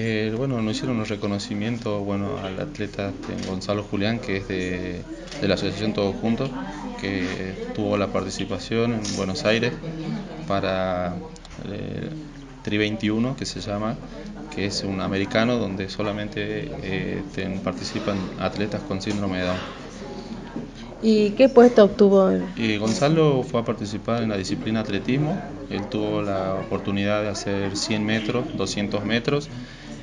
Eh, bueno, nos hicieron un reconocimiento bueno, al atleta este, Gonzalo Julián, que es de, la Asociación Todos Juntos, que tuvo la participación en Buenos Aires para eh, Tri 21, que se llama, que es un americano donde solamente eh, participan atletas con síndrome de Down. ¿Y qué puesto obtuvo? Y Gonzalo fue a participar en la disciplina atletismo. Él tuvo la oportunidad de hacer 100 metros, 200 metros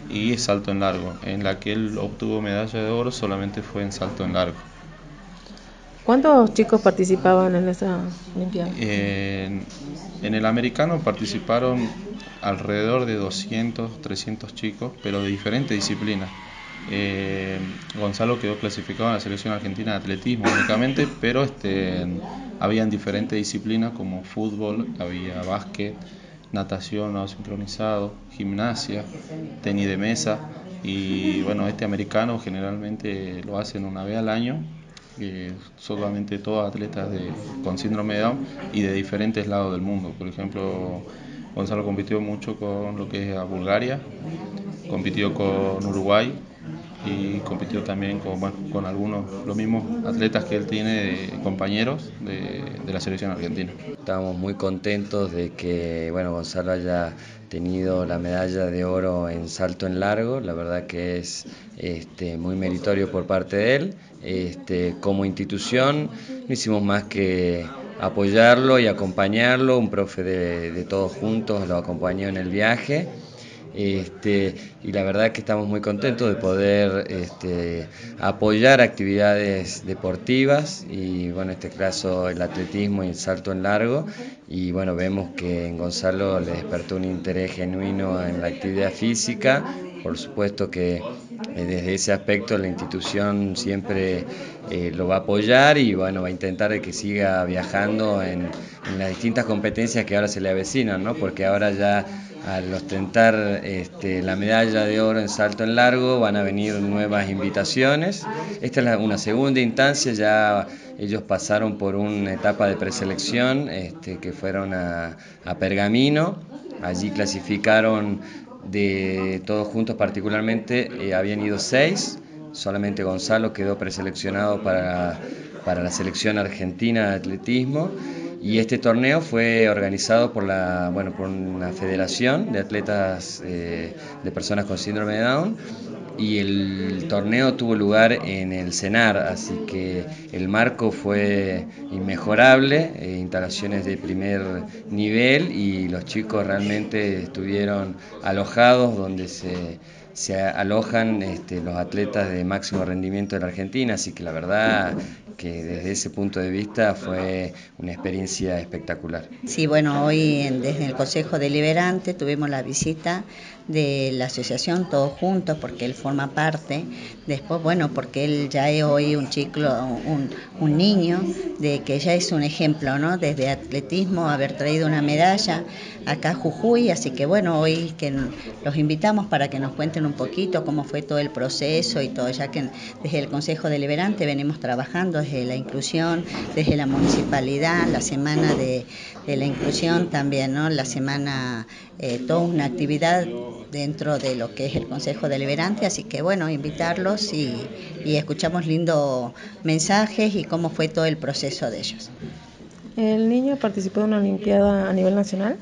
y salto en largo. En la que él obtuvo medalla de oro solamente fue en salto en largo. ¿Cuántos chicos participaban en esa Olimpiada? en el americano participaron alrededor de 200, 300 chicos, pero de diferentes disciplinas. Eh, Gonzalo quedó clasificado en la selección argentina de atletismo únicamente, pero este, habían diferentes disciplinas como fútbol, había básquet, natación no sincronizado, gimnasia, tenis de mesa y bueno, este americano generalmente lo hacen una vez al año, eh, solamente todos atletas de, con síndrome de Down y de diferentes lados del mundo. Por ejemplo, Gonzalo compitió mucho con lo que es a Bulgaria, compitió con Uruguay, y compitió también con, bueno, con algunos, los mismos atletas que él tiene, compañeros de, de, la selección argentina. Estamos muy contentos de que bueno, Gonzalo haya tenido la medalla de oro en salto en largo, la verdad que es este, muy meritorio por parte de él. Este, como institución no hicimos más que apoyarlo y acompañarlo, un profe de, de todos juntos lo acompañó en el viaje este, y la verdad que estamos muy contentos de poder este, apoyar actividades deportivas y bueno, en este caso el atletismo y el salto en largo. Y bueno, vemos que en Gonzalo le despertó un interés genuino en la actividad física, por supuesto que desde ese aspecto la institución siempre eh, lo va a apoyar y bueno, va a intentar que siga viajando en, las distintas competencias que ahora se le avecinan, ¿no? porque ahora ya al ostentar este, la medalla de oro en salto en largo van a venir nuevas invitaciones. Esta es una segunda instancia, ya ellos pasaron por una etapa de preselección este, que fueron a, Pergamino, allí clasificaron de todos juntos particularmente, eh, habían ido seis, solamente Gonzalo quedó preseleccionado para, para la selección argentina de atletismo. Y este torneo fue organizado por, la, bueno, por una federación de atletas eh, de personas con síndrome de Down y el torneo tuvo lugar en el CENAR, así que el marco fue inmejorable, eh, instalaciones de primer nivel y los chicos realmente estuvieron alojados donde se, se alojan este, los atletas de máximo rendimiento de la Argentina, así que la verdad que desde ese punto de vista fue una experiencia espectacular. Sí, bueno, hoy desde el Consejo Deliberante tuvimos la visita de la asociación todos juntos porque él forma parte después bueno porque él ya es hoy un chico un, niño de que ya es un ejemplo no desde atletismo haber traído una medalla acá a Jujuy así que bueno hoy que los invitamos para que nos cuenten un poquito cómo fue todo el proceso y todo ya que desde el Consejo Deliberante venimos trabajando desde la inclusión desde la municipalidad la semana de, de la inclusión también no la semana eh, toda una actividad dentro de lo que es el Consejo Deliberante, así que bueno, invitarlos y, y escuchamos lindos mensajes y cómo fue todo el proceso de ellos. ¿El niño participó en una Olimpiada a nivel nacional?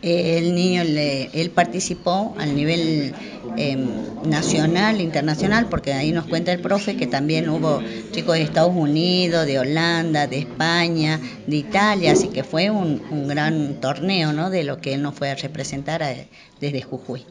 El niño, le, él participó a nivel em, nacional, internacional, porque ahí nos cuenta el profe que también hubo chicos de Estados Unidos, de Holanda, de España, de Italia, así que fue un, un gran torneo ¿no? de lo que él nos fue a representar desde Jujuy.